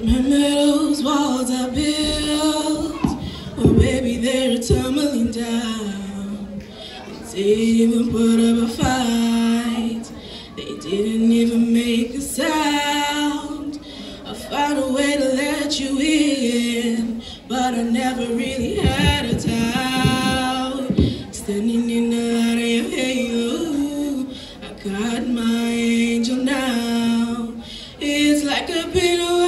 Remember those walls I built? Well, baby, they're tumbling down. They didn't even put up a fight. They didn't even make a sound. I found a way to let you in, but I never really had a doubt. Standing in the light of halo, I got my angel now. It's like a pin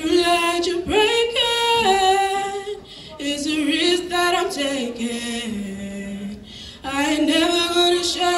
that you're breaking is a risk that I'm taking. I ain't never gonna share.